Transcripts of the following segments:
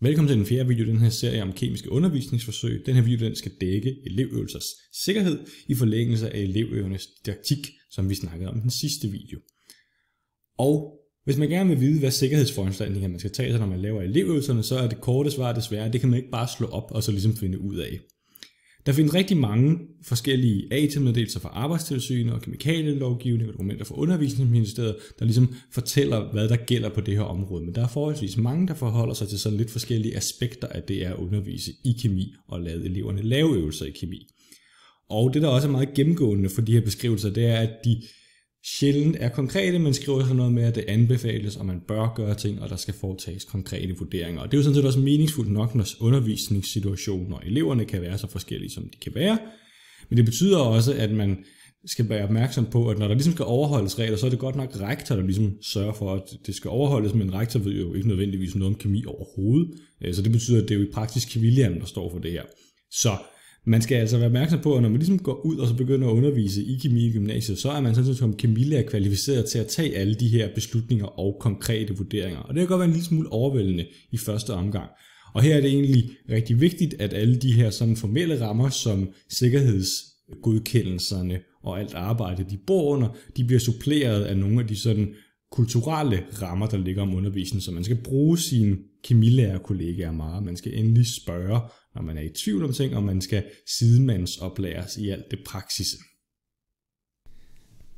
Velkommen til den fjerde video i den her serie om kemiske undervisningsforsøg. Den her video den skal dække elevøvelsers sikkerhed i forlængelse af elevøvernes didaktik, som vi snakkede om i den sidste video. Og hvis man gerne vil vide, hvad sikkerhedsforanstaltninger man skal tage sig, når man laver elevøvelserne, så er det korte svar desværre, det kan man ikke bare slå op og så ligesom finde ud af. Der findes rigtig mange forskellige AT-meddelelser fra arbejdstilsynet og kemikalielovgivning og dokumenter fra undervisningsministeriet, der ligesom fortæller, hvad der gælder på det her område. Men der er forholdsvis mange, der forholder sig til sådan lidt forskellige aspekter af det at undervise i kemi og lade eleverne lave øvelser i kemi. Og det, der også er meget gennemgående for de her beskrivelser, det er, at de sjældent er konkrete, men skriver sådan noget med, at det anbefales, og man bør gøre ting, og der skal foretages konkrete vurderinger. Og det er jo sådan set også meningsfuldt nok, når undervisningssituationer og eleverne kan være så forskellige, som de kan være. Men det betyder også, at man skal være opmærksom på, at når der ligesom skal overholdes regler, så er det godt nok rektor, der ligesom sørger for, at det skal overholdes, men rektor ved jo ikke nødvendigvis noget om kemi overhovedet. Øh, så det betyder, at det er jo i praktisk kemilærerne, der står for det her. Så man skal altså være opmærksom på, at når man ligesom går ud og så begynder at undervise i kemi i gymnasiet, så er man sådan set som kemilærer kvalificeret til at tage alle de her beslutninger og konkrete vurderinger. Og det kan godt være en lille smule overvældende i første omgang. Og her er det egentlig rigtig vigtigt, at alle de her sådan formelle rammer, som sikkerhedsgodkendelserne og alt arbejde, de bor under, de bliver suppleret af nogle af de sådan kulturelle rammer, der ligger om undervisningen, så man skal bruge sine kemilærerkollegaer meget. Man skal endelig spørge, når man er i tvivl om ting, og man skal sidemandsoplæres i alt det praksis.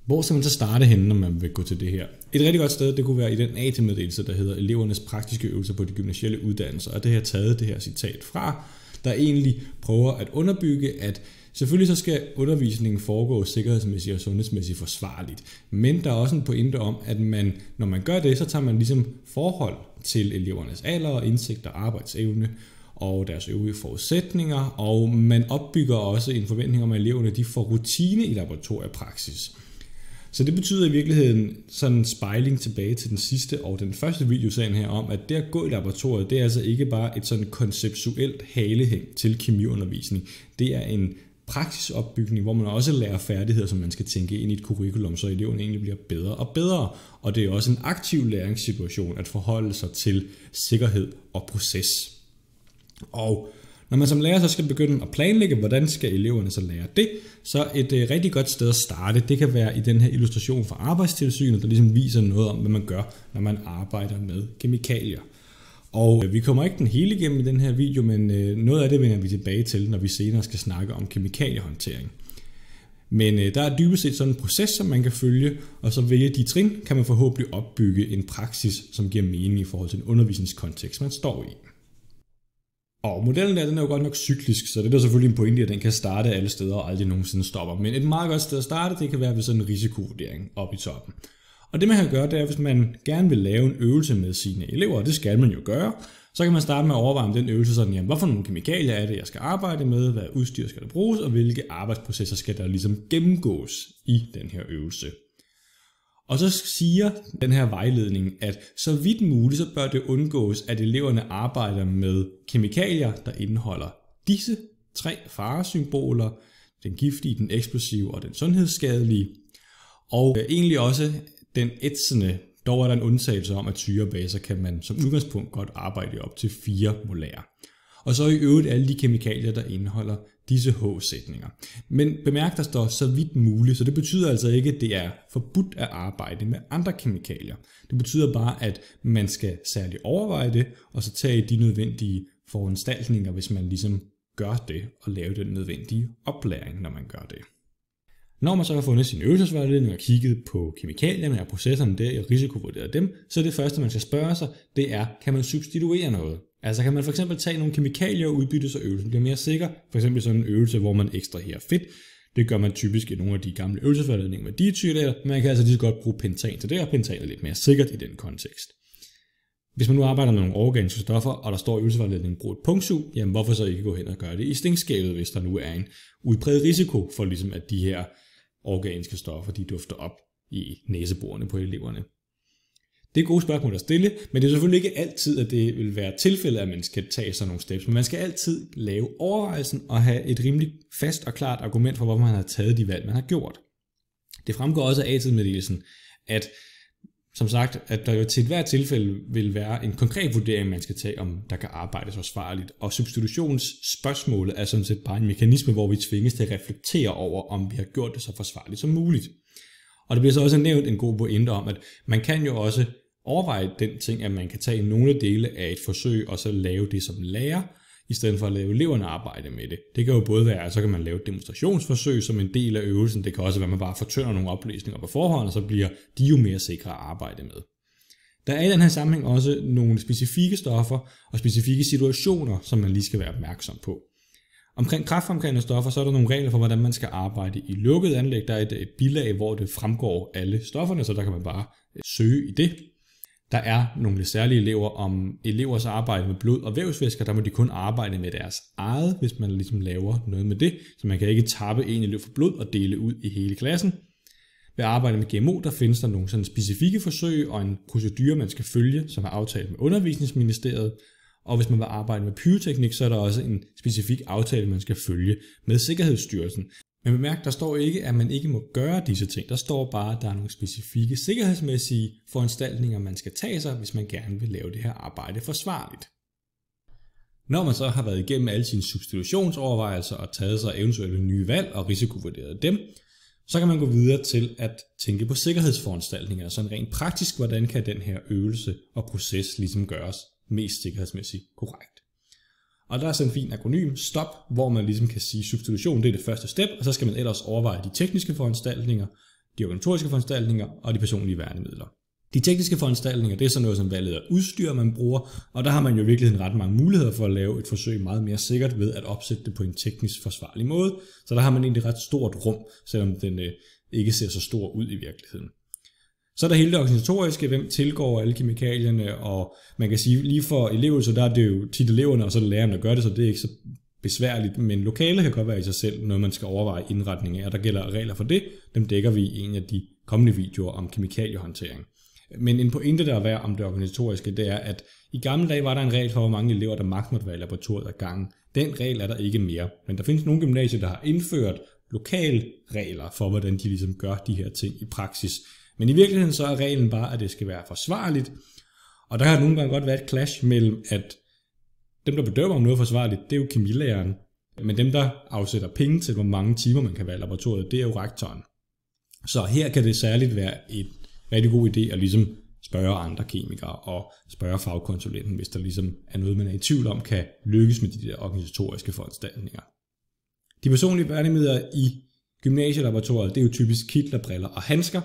Hvor skal man så starte henne, når man vil gå til det her? Et rigtig godt sted, det kunne være i den AT-meddelelse, der hedder elevernes praktiske øvelser på de gymnasielle uddannelser, og det har taget det her citat fra, der egentlig prøver at underbygge, at Selvfølgelig så skal undervisningen foregå sikkerhedsmæssigt og sundhedsmæssigt forsvarligt, men der er også en pointe om, at man, når man gør det, så tager man ligesom forhold til elevernes alder og indsigt og arbejdsevne og deres øvrige forudsætninger, og man opbygger også en forventning om, at eleverne de får rutine i laboratoriepraksis. Så det betyder i virkeligheden sådan en spejling tilbage til den sidste og den første videosagen her om, at det at gå i laboratoriet, det er altså ikke bare et sådan konceptuelt halehæng til kemiundervisning. Det er en praksisopbygning, hvor man også lærer færdigheder, som man skal tænke ind i et curriculum, så eleven egentlig bliver bedre og bedre. Og det er også en aktiv læringssituation at forholde sig til sikkerhed og proces. Og når man som lærer så skal begynde at planlægge, hvordan skal eleverne så lære det, så et øh, rigtig godt sted at starte, det kan være i den her illustration fra arbejdstilsynet, der ligesom viser noget om, hvad man gør, når man arbejder med kemikalier. Og øh, vi kommer ikke den hele igennem i den her video, men øh, noget af det vender vi tilbage til, når vi senere skal snakke om kemikaliehåndtering. Men øh, der er dybest set sådan en proces, som man kan følge, og så vælge de trin, kan man forhåbentlig opbygge en praksis, som giver mening i forhold til en undervisningskontekst, man står i. Og modellen der, den er jo godt nok cyklisk, så det er der selvfølgelig en pointe, at den kan starte alle steder og aldrig nogensinde stopper. Men et meget godt sted at starte, det kan være ved sådan en risikovurdering oppe i toppen. Og det man kan gøre, det er, hvis man gerne vil lave en øvelse med sine elever, og det skal man jo gøre, så kan man starte med at overveje om den øvelse sådan, jamen, hvorfor nogle kemikalier er det, jeg skal arbejde med, hvad udstyr skal der bruges, og hvilke arbejdsprocesser skal der ligesom gennemgås i den her øvelse. Og så siger den her vejledning, at så vidt muligt, så bør det undgås, at eleverne arbejder med kemikalier, der indeholder disse tre faresymboler, den giftige, den eksplosive og den sundhedsskadelige, og øh, egentlig også den ætsende, dog er der en undtagelse om, at syrebaser kan man som udgangspunkt godt arbejde i op til 4 molær. Og så i øvrigt alle de kemikalier, der indeholder disse H-sætninger. Men bemærk, der står så vidt muligt, så det betyder altså ikke, at det er forbudt at arbejde med andre kemikalier. Det betyder bare, at man skal særligt overveje det, og så tage de nødvendige foranstaltninger, hvis man ligesom gør det, og lave den nødvendige oplæring, når man gør det. Når man så har fundet sin øvelsesvejledning og kigget på kemikalierne og processerne der og risikovurderet dem, så det første, man skal spørge sig, det er, kan man substituere noget? Altså kan man for eksempel tage nogle kemikalier og udbytte, så øvelsen bliver mere sikker? For eksempel sådan en øvelse, hvor man ekstraherer fedt. Det gør man typisk i nogle af de gamle øvelsesvejledninger med dietyrlater, men man kan altså lige så godt bruge pentan til det, og pentan er lidt mere sikkert i den kontekst. Hvis man nu arbejder med nogle organiske stoffer, og der står i øvelsesvejledningen brug et punktsug, jamen hvorfor så ikke gå hen og gøre det i stinkskabet, hvis der nu er en udpræget risiko for ligesom at de her organiske stoffer, de dufter op i næseborene på eleverne? Det er gode spørgsmål at stille, men det er selvfølgelig ikke altid, at det vil være tilfældet, at man skal tage sådan nogle steps. Men man skal altid lave overvejelsen og have et rimelig fast og klart argument for, hvorfor man har taget de valg, man har gjort. Det fremgår også af ATID-meddelelsen, at som sagt, at der jo til hvert tilfælde vil være en konkret vurdering, man skal tage, om der kan arbejdes forsvarligt. Og substitutionsspørgsmålet er sådan set bare en mekanisme, hvor vi tvinges til at reflektere over, om vi har gjort det så forsvarligt som muligt. Og det bliver så også nævnt en god pointe om, at man kan jo også overveje den ting, at man kan tage nogle dele af et forsøg og så lave det som lærer, i stedet for at lave eleverne arbejde med det. Det kan jo både være, at så kan man lave et demonstrationsforsøg som en del af øvelsen. Det kan også være, at man bare fortønder nogle oplysninger på forhånd, og så bliver de jo mere sikre at arbejde med. Der er i den her sammenhæng også nogle specifikke stoffer og specifikke situationer, som man lige skal være opmærksom på. Omkring kraftfremkaldende stoffer, så er der nogle regler for, hvordan man skal arbejde i lukket anlæg. Der er et bilag, hvor det fremgår alle stofferne, så der kan man bare øh, søge i det. Der er nogle særlige elever om elevers arbejde med blod og vævsvæsker, der må de kun arbejde med deres eget, hvis man ligesom laver noget med det. Så man kan ikke tappe en elev for blod og dele ud i hele klassen. Ved arbejde med GMO, der findes der nogle sådan specifikke forsøg og en procedure, man skal følge, som er aftalt med undervisningsministeriet. Og hvis man vil arbejde med pyroteknik, så er der også en specifik aftale, man skal følge med Sikkerhedsstyrelsen. Men bemærk, der står ikke, at man ikke må gøre disse ting. Der står bare, at der er nogle specifikke sikkerhedsmæssige foranstaltninger, man skal tage sig, hvis man gerne vil lave det her arbejde forsvarligt. Når man så har været igennem alle sine substitutionsovervejelser og taget sig eventuelle nye valg og risikovurderet dem, så kan man gå videre til at tænke på sikkerhedsforanstaltninger, sådan rent praktisk, hvordan kan den her øvelse og proces ligesom gøres mest sikkerhedsmæssigt korrekt. Og der er sådan en fin akronym, STOP, hvor man ligesom kan sige, substitution det er det første step, og så skal man ellers overveje de tekniske foranstaltninger, de organisatoriske foranstaltninger og de personlige værnemidler. De tekniske foranstaltninger, det er sådan noget som valget af udstyr, man bruger, og der har man jo i virkeligheden ret mange muligheder for at lave et forsøg meget mere sikkert ved at opsætte det på en teknisk forsvarlig måde. Så der har man egentlig ret stort rum, selvom den øh, ikke ser så stor ud i virkeligheden. Så er der hele det organisatoriske, hvem tilgår alle kemikalierne, og man kan sige, lige for elever, så der er det jo tit eleverne, og så er det lærerne, der gør det, så det er ikke så besværligt, men lokale kan godt være i sig selv noget, man skal overveje indretning af, og der gælder regler for det. Dem dækker vi i en af de kommende videoer om kemikaliehåndtering. Men en pointe, der er værd om det organisatoriske, det er, at i gamle dage var der en regel for, hvor mange elever, der magt måtte være i laboratoriet ad gangen. Den regel er der ikke mere, men der findes nogle gymnasier, der har indført lokale regler for, hvordan de ligesom gør de her ting i praksis. Men i virkeligheden så er reglen bare, at det skal være forsvarligt. Og der har nogle gange godt været et clash mellem, at dem, der bedømmer om noget er forsvarligt, det er jo kemilæreren. Men dem, der afsætter penge til, hvor mange timer man kan være i laboratoriet, det er jo rektoren. Så her kan det særligt være et rigtig god idé at ligesom spørge andre kemikere og spørge fagkonsulenten, hvis der ligesom er noget, man er i tvivl om, kan lykkes med de der organisatoriske foranstaltninger. De personlige værnemidler i gymnasielaboratoriet, det er jo typisk kitler, briller og handsker,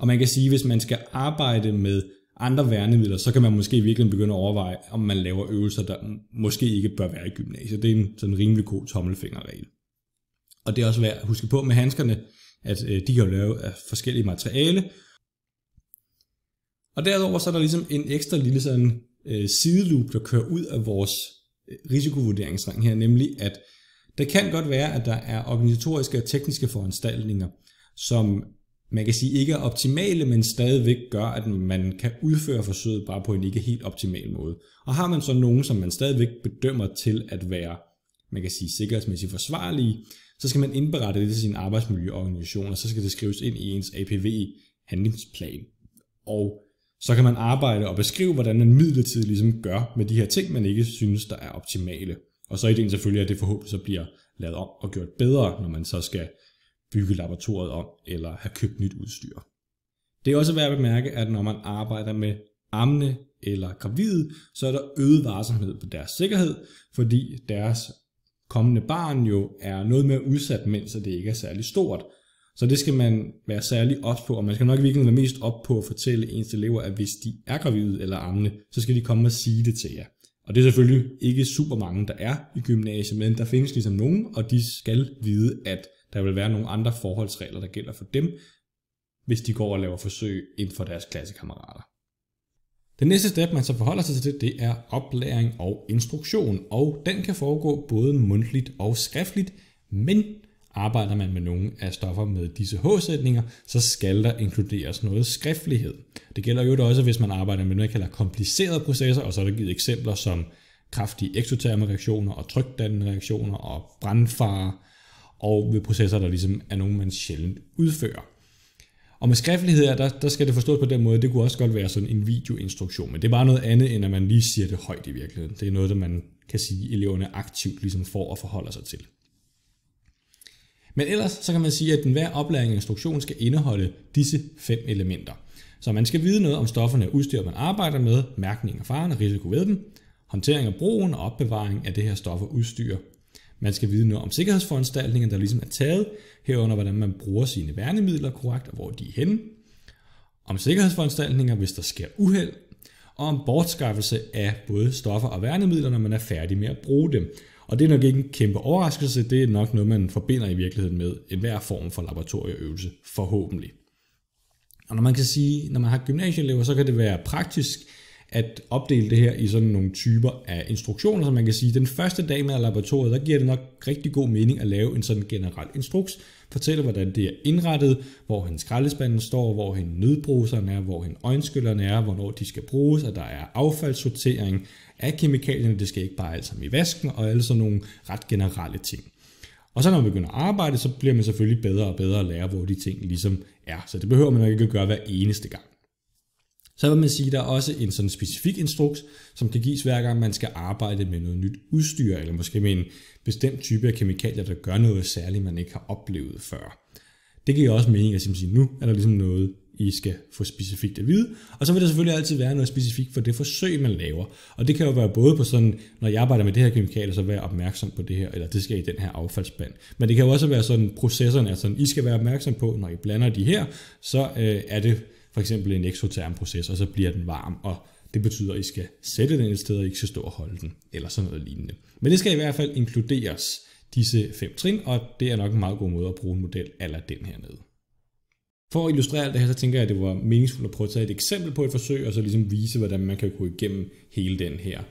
og man kan sige, hvis man skal arbejde med andre værnemidler, så kan man måske virkelig begynde at overveje, om man laver øvelser, der måske ikke bør være i gymnasiet. Det er en sådan rimelig god tommelfingerregel. Og det er også værd at huske på med handskerne, at øh, de kan jo lave af forskellige materiale. Og derudover så er der ligesom en ekstra lille sådan øh, sideloop, der kører ud af vores øh, risikovurderingsring her, nemlig at det kan godt være, at der er organisatoriske og tekniske foranstaltninger, som man kan sige ikke er optimale, men stadigvæk gør, at man kan udføre forsøget bare på en ikke helt optimal måde. Og har man så nogen, som man stadigvæk bedømmer til at være, man kan sige sikkerhedsmæssigt forsvarlige, så skal man indberette det til sin arbejdsmiljøorganisation, og så skal det skrives ind i ens APV-handlingsplan. Og så kan man arbejde og beskrive, hvordan man midlertidigt ligesom gør med de her ting, man ikke synes, der er optimale. Og så er ideen selvfølgelig, at det forhåbentlig så bliver lavet om og gjort bedre, når man så skal bygge laboratoriet om eller have købt nyt udstyr. Det er også værd at bemærke, at når man arbejder med amne eller gravide, så er der øget varsomhed på deres sikkerhed, fordi deres kommende barn jo er noget mere udsat, mens det ikke er særlig stort. Så det skal man være særlig op på, og man skal nok virkelig være mest op på at fortælle ens elever, at hvis de er gravide eller amne, så skal de komme og sige det til jer. Og det er selvfølgelig ikke super mange, der er i gymnasiet, men der findes ligesom nogen, og de skal vide, at der vil være nogle andre forholdsregler, der gælder for dem, hvis de går og laver forsøg inden for deres klassekammerater. Den næste step, man så forholder sig til, det er oplæring og instruktion, og den kan foregå både mundtligt og skriftligt, men arbejder man med nogle af stoffer med disse H-sætninger, så skal der inkluderes noget skriftlighed. Det gælder jo også, hvis man arbejder med noget, jeg kalder komplicerede processer, og så er der givet eksempler som kraftige eksoterme reaktioner og trykdannende reaktioner og brandfare og ved processer, der ligesom er nogen, man sjældent udfører. Og med skriftlighed her, der, der skal det forstås på den måde, det kunne også godt være sådan en videoinstruktion, men det er bare noget andet, end at man lige siger det højt i virkeligheden. Det er noget, der man kan sige, eleverne aktivt ligesom får og forholder sig til. Men ellers så kan man sige, at enhver oplæring og instruktion skal indeholde disse fem elementer. Så man skal vide noget om stofferne og udstyr, man arbejder med, mærkning af faren og risiko ved dem, håndtering af brugen og opbevaring af det her stof og udstyr. Man skal vide noget om sikkerhedsforanstaltninger, der ligesom er taget, herunder hvordan man bruger sine værnemidler korrekt og hvor de er henne. Om sikkerhedsforanstaltninger, hvis der sker uheld, og om bortskaffelse af både stoffer og værnemidler, når man er færdig med at bruge dem. Og det er nok ikke en kæmpe overraskelse, det er nok noget, man forbinder i virkeligheden med enhver form for laboratorieøvelse, forhåbentlig. Og når man kan sige, når man har gymnasieelever, så kan det være praktisk at opdele det her i sådan nogle typer af instruktioner, så man kan sige, at den første dag med laboratoriet, der giver det nok rigtig god mening at lave en sådan generel instruks, fortælle hvordan det er indrettet, hvor hen skraldespanden står, hvor hen nødbruseren er, hvor hen øjenskyllerne er, hvornår de skal bruges, at der er affaldssortering af kemikalierne, det skal ikke bare alt sammen i vasken, og alle sådan nogle ret generelle ting. Og så når man begynder at arbejde, så bliver man selvfølgelig bedre og bedre at lære, hvor de ting ligesom er. Så det behøver man nok ikke at gøre hver eneste gang. Så vil man sige, at der er også en sådan specifik instruks, som kan gives hver gang man skal arbejde med noget nyt udstyr, eller måske med en bestemt type af kemikalier, der gør noget særligt, man ikke har oplevet før. Det giver også mening at sige, nu er der ligesom noget, I skal få specifikt at vide. Og så vil der selvfølgelig altid være noget specifikt for det forsøg, man laver. Og det kan jo være både på sådan, når jeg arbejder med det her kemikalie, så være opmærksom på det her, eller det skal i den her affaldsband. Men det kan jo også være sådan, processerne er sådan, I skal være opmærksom på, når I blander de her, så øh, er det for eksempel en eksoterm proces, og så bliver den varm, og det betyder, at I skal sætte den et sted, og I ikke skal stå og holde den, eller sådan noget lignende. Men det skal i hvert fald inkluderes, disse fem trin, og det er nok en meget god måde at bruge en model eller den her nede. For at illustrere alt det her, så tænker jeg, at det var meningsfuldt at prøve at tage et eksempel på et forsøg, og så ligesom vise, hvordan man kan gå igennem hele den her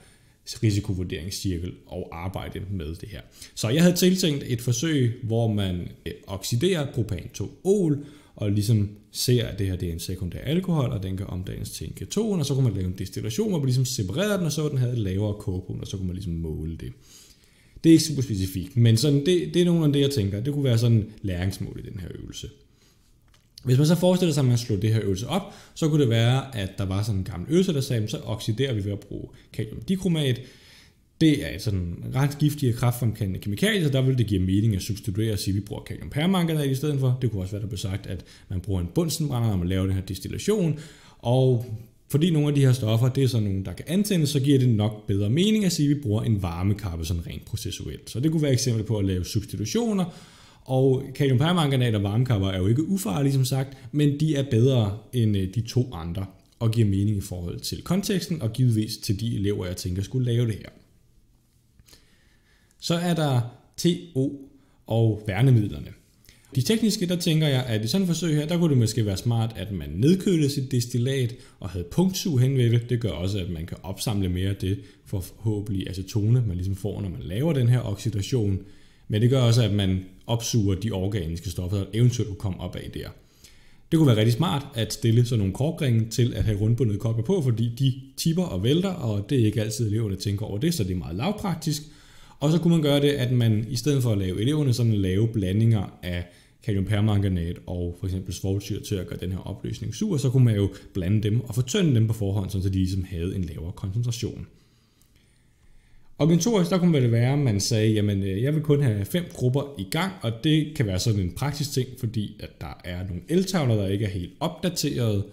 risikovurderingscirkel og arbejde med det her. Så jeg havde tiltænkt et forsøg, hvor man eh, oxiderer propan-2-ol, og ligesom ser, at det her det er en sekundær alkohol, og den kan omdannes til en keton, og så kunne man lave en destillation, hvor man ligesom separerede den, og så den havde et lavere kogepunkt, og så kunne man ligesom måle det. Det er ikke super specifikt, men sådan, det, det er nogle af det, jeg tænker. Det kunne være sådan læringsmål i den her øvelse. Hvis man så forestiller sig, at man slår det her øvelse op, så kunne det være, at der var sådan en gammel øvelse, der sagde, så oxiderer vi ved at bruge kaliumdikromat, det er sådan ret giftige og kraftfremkaldende kemikalier, så der vil det give mening at substituere og sige, at vi bruger kaliumpermanganat i stedet for. Det kunne også være, der blev sagt, at man bruger en bunsenbrænder, når man laver den her destillation. Og fordi nogle af de her stoffer, det er sådan nogle, der kan antændes, så giver det nok bedre mening at sige, at vi bruger en varmekappe sådan rent processuelt. Så det kunne være et eksempel på at lave substitutioner, og kaliumpermanganat og varmekapper er jo ikke ufarlige, som sagt, men de er bedre end øh, de to andre, og giver mening i forhold til konteksten, og givetvis til de elever, jeg tænker skulle lave det her. Så er der TO og værnemidlerne. De tekniske, der tænker jeg, at i sådan et forsøg her, der kunne det måske være smart, at man nedkølede sit destillat og havde punktsug hen ved det. Det gør også, at man kan opsamle mere af det forhåbentlig acetone, man ligesom får, når man laver den her oxidation. Men det gør også, at man opsuger de organiske stoffer, der eventuelt kunne komme op af der. Det kunne være rigtig smart at stille sådan nogle korkringe til at have rundbundet kopper på, fordi de tipper og vælter, og det er ikke altid eleverne tænker over det, så det er meget lavpraktisk. Og så kunne man gøre det, at man i stedet for at lave eleverne sådan lave blandinger af kaliumpermanganat og for eksempel svovlsyre til at gøre den her opløsning sur, så kunne man jo blande dem og fortynde dem på forhånd, så de ligesom havde en lavere koncentration. Organisatorisk, der kunne det være, at man sagde, jamen øh, jeg vil kun have fem grupper i gang, og det kan være sådan en praktisk ting, fordi at der er nogle eltavler, der ikke er helt opdateret,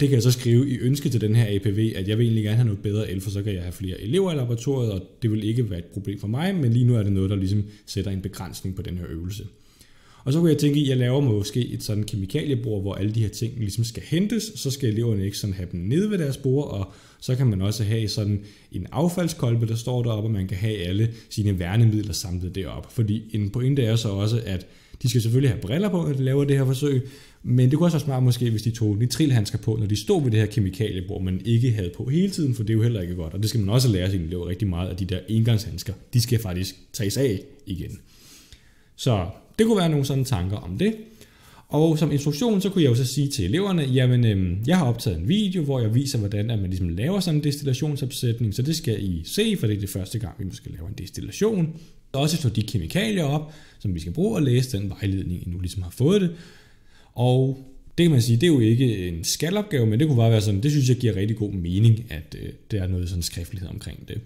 det kan jeg så skrive i ønske til den her APV, at jeg vil egentlig gerne have noget bedre el, for så kan jeg have flere elever i laboratoriet, og det vil ikke være et problem for mig, men lige nu er det noget, der ligesom sætter en begrænsning på den her øvelse. Og så kunne jeg tænke, at jeg laver måske et sådan kemikaliebord, hvor alle de her ting ligesom skal hentes, så skal eleverne ikke sådan have dem nede ved deres bord, og så kan man også have sådan en affaldskolbe, der står deroppe, og man kan have alle sine værnemidler samlet deroppe. Fordi en pointe er så også, at de skal selvfølgelig have briller på, når de laver det her forsøg, men det kunne også være smart måske, hvis de tog nitrilhandsker på, når de stod ved det her kemikaliebord, man ikke havde på hele tiden, for det er jo heller ikke godt. Og det skal man også lære sine elever rigtig meget, at de der engangshandsker, de skal faktisk tages af igen. Så det kunne være nogle sådan tanker om det. Og som instruktion, så kunne jeg jo så sige til eleverne, jamen øhm, jeg har optaget en video, hvor jeg viser, hvordan at man ligesom laver sådan en destillationsopsætning, så det skal I se, for det er det første gang, vi måske laver en destillation. Også slå de kemikalier op, som vi skal bruge, og læse den vejledning, I nu ligesom har fået det. Og Det kan man sige, det er jo ikke en skalopgave, men det kunne bare være sådan, det synes jeg giver rigtig god mening, at øh, der er noget sådan skriftlighed omkring det.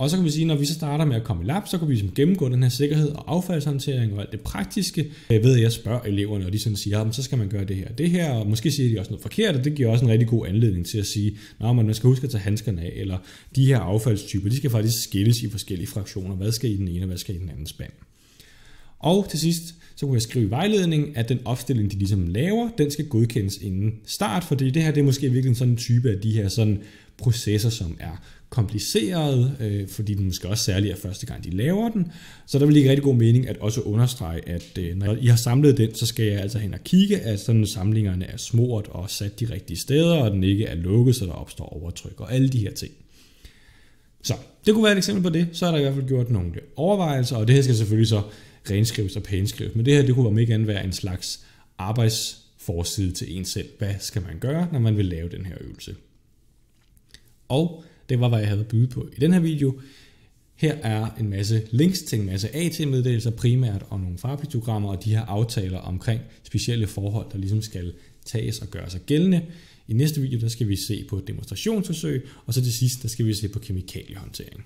Og så kan vi sige, når vi så starter med at komme i lab, så kan vi ligesom gennemgå den her sikkerhed og affaldshåndtering og alt det praktiske. Jeg ved, at jeg spørger eleverne, og de sådan siger, at så skal man gøre det her det her, og måske siger de også noget forkert, og det giver også en rigtig god anledning til at sige, at man skal huske at tage handskerne af, eller de her affaldstyper, de skal faktisk skilles i forskellige fraktioner. Hvad skal i den ene, og hvad skal i den anden spand? Og til sidst, så kunne jeg skrive i vejledningen, at den opstilling, de ligesom laver, den skal godkendes inden start, fordi det her det er måske virkelig sådan en type af de her sådan processer, som er kompliceret, øh, fordi den måske også særligt er første gang, de laver den. Så der vil ikke rigtig god mening at også understrege, at øh, når I har samlet den, så skal jeg altså hen og kigge, at sådan samlingerne er smurt og sat de rigtige steder, og den ikke er lukket, så der opstår overtryk og alle de her ting. Så det kunne være et eksempel på det. Så er der i hvert fald gjort nogle overvejelser, og det her skal selvfølgelig så renskrives og pænskrives. Men det her, det kunne om ikke andet være en slags arbejdsforside til en selv. Hvad skal man gøre, når man vil lave den her øvelse? Og det var, hvad jeg havde at byde på i den her video. Her er en masse links til en masse AT-meddelelser primært, og nogle farpiktogrammer og de her aftaler omkring specielle forhold, der ligesom skal tages og gøre sig gældende. I næste video, der skal vi se på demonstrationsforsøg, og så til sidst, der skal vi se på kemikaliehåndtering.